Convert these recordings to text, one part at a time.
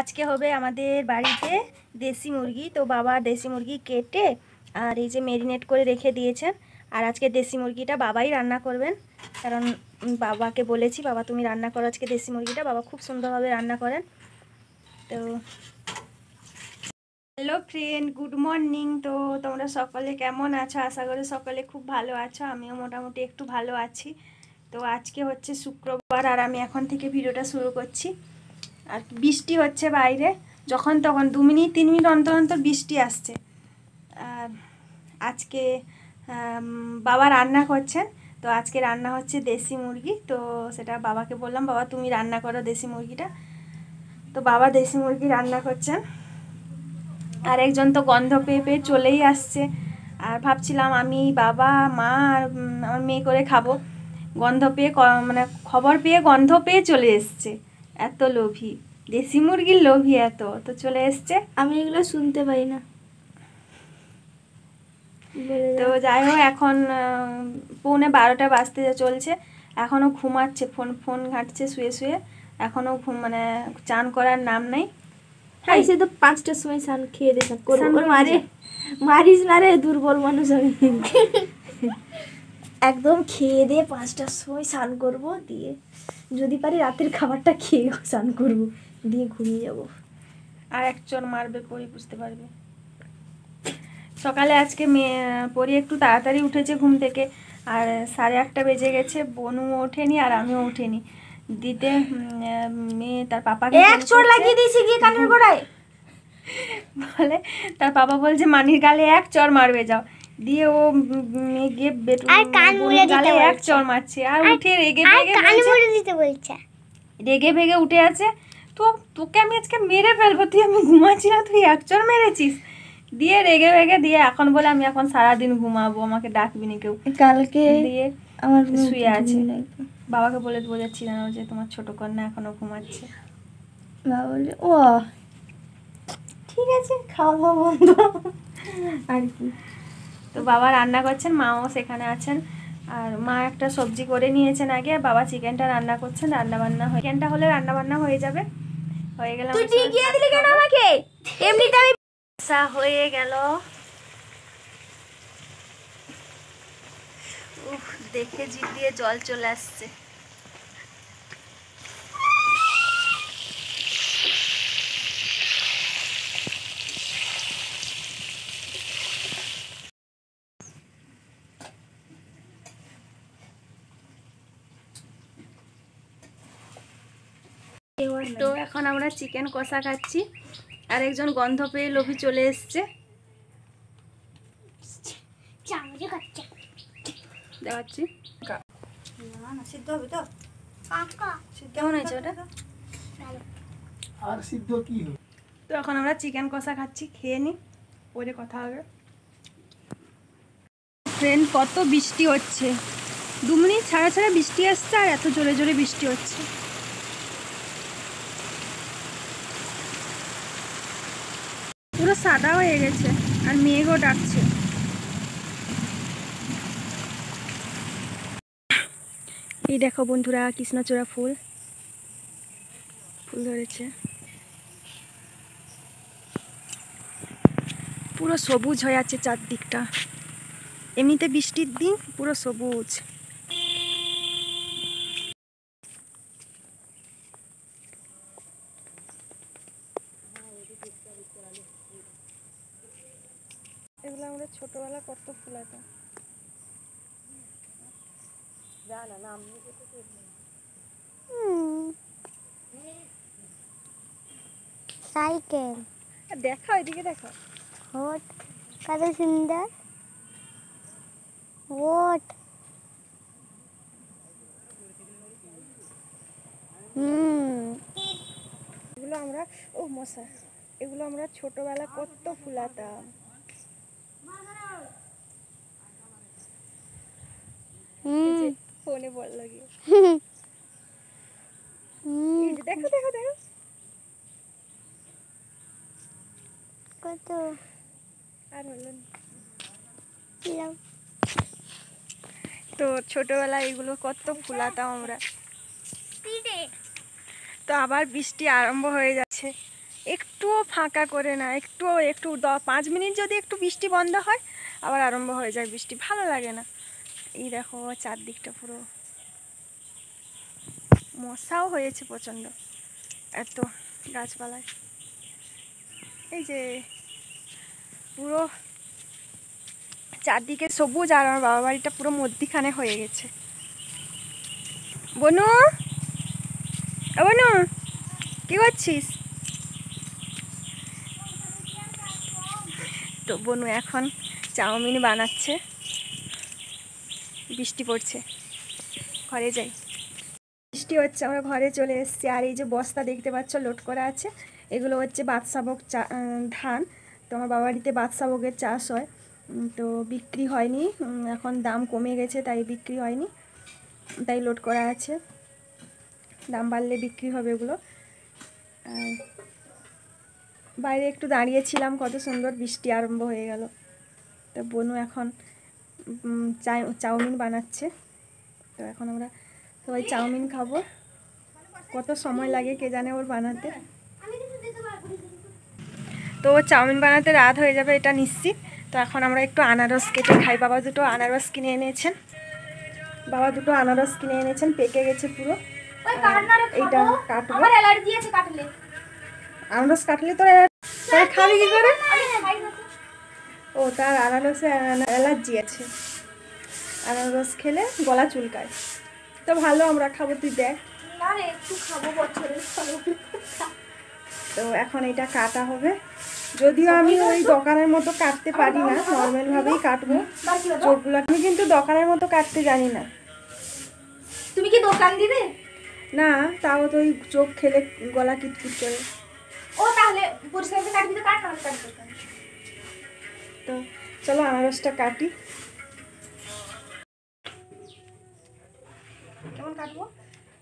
আজকে হবে আমাদের বাড়িতে দেশি মুরগি। তো বাবা দেশি মুরগি কেটে আর এই যে মেরিনেট করে রেখে দিয়েছেন। আর আজকে দেশি মুরগিটা বাবাই রান্না করবেন। কারণ বাবাকে বলেছি, বাবা, তুমি রান্না করো আজকে দেশি মুরগিটা। বাবা খুব সুন্দরভাবে রান্না করেন। তো হ্যালো ফ্রেন্ড গুড মর্নিং তো তোমরা সকলে কেমন আছো? আশা করি সকলে খুব ভালো আছো। আমিও মোটামুটি একটু ভালো আছি। তো আজকে হচ্ছে শুক্রবার আর আমি এখন থেকে ভিডিওটা শুরু করছি। আর বৃষ্টি হচ্ছে বাইরে। যখন তখন দু মিনিট, তিন মিনিট অন্তর অন্তর বৃষ্টি আসছে। আর আজকে বাবা রান্না করছেন। তো আজকে রান্না হচ্ছে দেশি মুরগি। তো সেটা বাবাকে বললাম, বাবা, তুমি রান্না করো দেশি মুরগিটা। তো বাবা দেশি মুরগি রান্না করছেন। আর একজন তো গন্ধ পেয়ে পেয়ে চলেই আসছে। আর ভাবছিলাম আমি বাবা, মা আর আমার মেয়ে করে খাব। গন্ধ পেয়ে মানে খবর পেয়ে গন্ধ পেয়ে চলে এসছে। এত লোভী। দেশি মুরগির লোভী এত তো চলে এসছে। আমি এগুলো শুনতে পাই না। তো যাই হোক এখন পৌনে বারোটা বাজতে চলছে। এখনও ঘুমাচ্ছে ফোন ফোন ঘাঁটছে শুয়ে শুয়ে। এখনও ঘুম মানে চান করার নাম নাই। হ্যাঁ সে তো পাঁচটার সময় স্নান খেয়ে মারে। মারিস না রে দুর্বল মানুষ আমি। একদম খেয়ে দিয়ে পাঁচটার সময় স্নান করব দিয়ে যদি পারি রাতের খাবারটা খেয়ে স্নান করব দিয়ে ঘুমিয়ে যাব। আর একজন মারবে পরি বুঝতে পারবে। সকালে আজকে মেয়ে পরি একটু তাড়াতাড়ি উঠেছে ঘুম থেকে আর সাড়ে আটটা বেজে গেছে বনু ওঠেনি আর আমিও উঠেনি দিতে মেয়ে তার পাপাকে এক চোর লাগিয়ে দিয়েছি গিয়ে কানের গোড়ায়। বলে তার পাপা বলছে মানির গালে এক চর মারবে যাও। দিয়ে ও গিয়ে বেটু আর কান মুড়ে দিতে এক। চর মারছে। আর উঠে রেগে আর ভেগে কান মুড়ে দিতে বলছে। রেগে ভেগে উঠে আছে। তো তোকে আমি আজকে মেরে ফেলব তুই আমি ঘুমাচ্ছি না তুই এক চর মেরেছিস। দিয়ে রেগে ভেগে দিয়ে এখন বলে আমি এখন সারাদিন ঘুমাবো আমাকে ডাকবি না কেউ। কালকে দিয়ে আমার শুয়ে আছে। বাবাকে বলে বোঝাচ্ছি না যে তোমার ছোট কন্যা এখনও ঘুমাচ্ছে। বাবা বলে ও ঠিক আছে খাওয়া দাওয়া বন্ধ। আর কি? তো বাবা রান্না করছেন মাও সেখানে আছেন। আর মা একটা সবজি করে নিয়েছেন আগে আর বাবা চিকেনটা রান্না করছেন রান্না বান্না চিকেনটা হলে রান্না বান্না হয়ে যাবে। হয়ে গেল তুই আমার দিলি কেন আমাকে? এমনিতে আমি আসা হয়ে গেল। উফ দেখে জিভ দিয়ে জল চলে আসছে। তো এখন আমরা চিকেন কষা খাচ্ছি। আর একজন গন্ধ পেয়ে লোভি চলে এসছে। কেমন হয়েছে ওটা তো এখন আমরা চিকেন কষা খাচ্ছি, খেয়ে নিই পরে কথা হবে। ফ্রেন্ড কত বৃষ্টি হচ্ছে। দু মিনিট ছাড়া ছাড়া বৃষ্টি আসছে আর এত জোরে জোরে বৃষ্টি হচ্ছে। পুরো সাদা হয়ে গেছে, আর মেঘও ডাকছে। এই দেখো বন্ধুরা, কৃষ্ণচূড়া ফুল। ফুল ধরেছে। পুরো সবুজ হয়ে আছে চারদিকটা। এমনিতে বৃষ্টির দিন পুরো সবুজ এগুলো আমরা ছোটবেলা কত ফুলাতাম সাইকেল। দেখা এদিকে দেখা হোট কত সুন্দর। হোট। হুম। এগুলো আমরা ও মশা এগুলো আমরা ছোটবেলা কত ফুলাতাম হুম ফোনে এই যে দেখো দেখো দেখো। কত? আর হলো তো ছোটবেলায় এগুলো কত ফুলাতাম আমরা। তো আবার বৃষ্টি আরম্ভ হয়ে যাচ্ছে। একটুও ফাঁকা করে না একটুও একটু পাঁচ মিনিট যদি একটু বৃষ্টি বন্ধ হয় আবার আরম্ভ হয়ে যায় বৃষ্টি। ভালো লাগে না। এই দেখো চারদিকটা পুরো মশাও হয়েছে প্রচণ্ড, এত গাছপালায়। এই যে পুরো চারদিকে সবুজ আর আমার বাবা বাড়িটা পুরো মধ্যিখানে হয়ে গেছে। বনু বনু, কি করছিস? তো বনু এখন চাউমিন বানাচ্ছে। বৃষ্টি পড়ছে। ঘরে যাই। বৃষ্টি হচ্ছে, আমরা ঘরে চলে এসেছি। আর এই যে বস্তা দেখতে পাচ্ছ, লোড করা আছে। এগুলো হচ্ছে বাদশাভোগ চা ধান। তো আমার বাবার বাড়িতে বাদশাভোগের চাষ হয়। তো বিক্রি হয়নি। এখন দাম কমে গেছে, তাই বিক্রি হয়নি। তাই লোড করা আছে। দাম বাড়লে বিক্রি হবে এগুলো আর বাইরে একটু দাঁড়িয়েছিলাম, কত সুন্দর বৃষ্টি আরম্ভ হয়ে গেল। তো বনু এখন চাউমিন বানাচ্ছে। তো এখন আমরা সবাই চাউমিন খাব। কত সময় লাগে কে জানে ওর বানাতে। তো চাউমিন বানাতে রাত হয়ে যাবে এটা নিশ্চিত। তো এখন আমরা একটু আনারস কেটে খাই। বাবা দুটো আনারস কিনে এনেছেন। বাবা দুটো আনারস কিনে এনেছেন পেকে গেছে পুরো। এইটা কাটবো। আনারস কাটলে তো খাবি কি করে? ও তার আনারসে অ্যালার্জি আছে। আনারস খেলে গলা চুলকায়। তো ভালো আমরা খাব তুই দেখ। না রে একটু খাব বছরের তো এখন এটা কাটা হবে। যদিও আমি ওই দোকানের মতো কাটতে পারি না নর্মাল ভাবেই কাটবো। চোখগুলো আমি কিন্তু দোকানের মতো কাটতে জানি না। তুমি কি দোকান দিবে? না তাও তো ওই চোখ খেলে গলা কিটকিট করে। ও তাহলে পরিষ্কার কাটবি তো কাট না কাট দোকান তো চলো আনারসটা কাটি। কেমন কাটবো?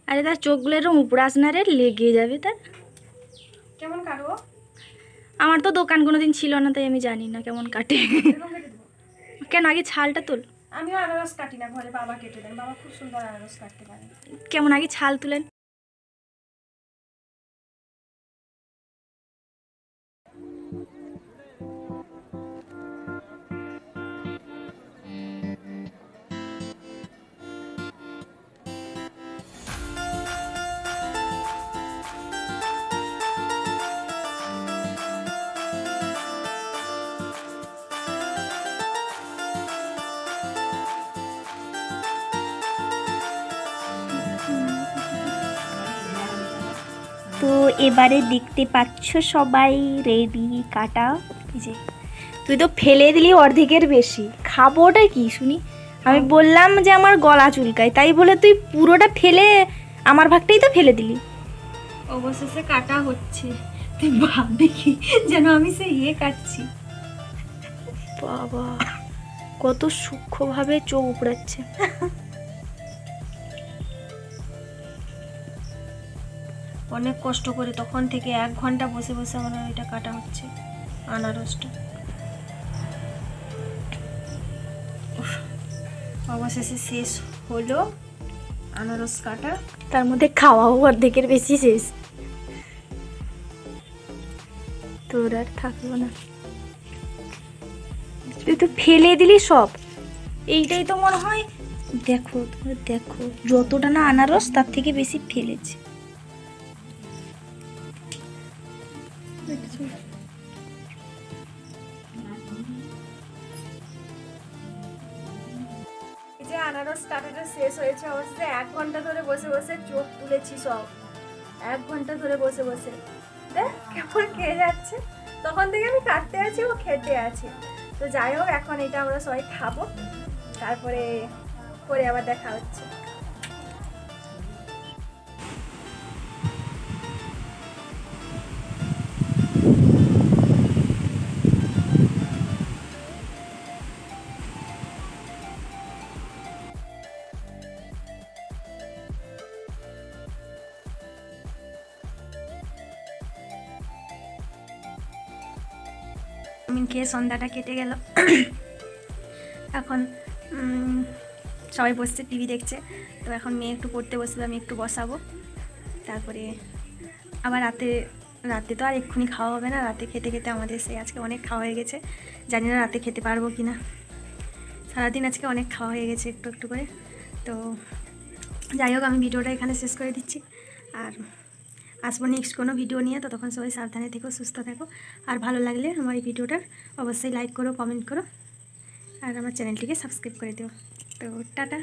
আরে তার চোখগুলো এরকম উপরে আসনা রে লেগে যাবে তার। কেমন কাটবো? আমার তো দোকান কোনোদিন ছিল না তাই আমি জানি না কেমন কাটে। কেন আগে ছালটা তোল। আমিও আনারস কাটি না ঘরে বাবা কেটে দেন। বাবা খুব সুন্দর আনারস কাটতে পারে। কেমন আগে ছাল তুলেন। তো এবারে দেখতে পাচ্ছ সবাই রেডি কাটা। যে তুই তো ফেলে দিলি অর্ধেকের বেশি। খাব ওটা কি শুনি? আমি বললাম যে আমার গলা চুলকায় তাই বলে তুই পুরোটা ফেলে আমার ভাগটাই তো ফেলে দিলি। অবশেষে কাটা হচ্ছে। তুই ভাব দেখি যেন আমি সে ইয়ে কাটছি। বাবা কত সূক্ষ্মভাবে চোখ উপড়াচ্ছে। অনেক কষ্ট করে তখন থেকে এক ঘণ্টা বসে বসে আমার এটা কাটা হচ্ছে, আনারসটা। অবশেষে শেষ হলো আনারস কাটা। তার মধ্যে খাওয়াও অর্ধেকের বেশি শেষ। তোর আর থাকল না। তুই তো ফেলে দিলি সব। এইটাই তো মনে হয়, দেখো দেখো, যতটা না আনারস, তার থেকে বেশি ফেলেছে। যে আনারস কাটাটা শেষ হয়েছে অবশ্যই এক ঘণ্টা ধরে বসে বসে চোখ তুলেছি সব। এক ঘণ্টা ধরে বসে বসে। দেখ কেমন খেয়ে যাচ্ছে। তখন থেকে আমি কাটতে আছি, ও খেতে আছি। তো যাই হোক, এখন এটা আমরা সবাই খাব। তারপরে, পরে আবার দেখা হচ্ছে। চাউমিন খেয়ে সন্ধ্যাটা কেটে গেল। এখন সবাই বসছে, টিভি দেখছে। তো এখন মেয়ে একটু পড়তে বসবে আমি একটু বসাবো। তারপরে আবার রাতে রাতে তো আর এক্ষুনি খাওয়া হবে না। রাতে খেতে খেতে আমাদের সে আজকে অনেক খাওয়া হয়ে গেছে। জানি না রাতে খেতে পারব কি না। সারাদিন আজকে অনেক খাওয়া হয়ে গেছে একটু একটু করে। তো যাই হোক, আমি ভিডিওটা এখানে শেষ করে দিচ্ছি। আর আসব নেক্সট কোনো ভিডিও নিয়ে। ততক্ষণ সবাই সাবধানে থেকো, সুস্থ থাকো। আর ভালো লাগলে আমার এই ভিডিওটার অবশ্যই লাইক করো কমেন্ট করো। আর আমার চ্যানেলটিকে সাবস্ক্রাইব করে দিও। তো টাটা।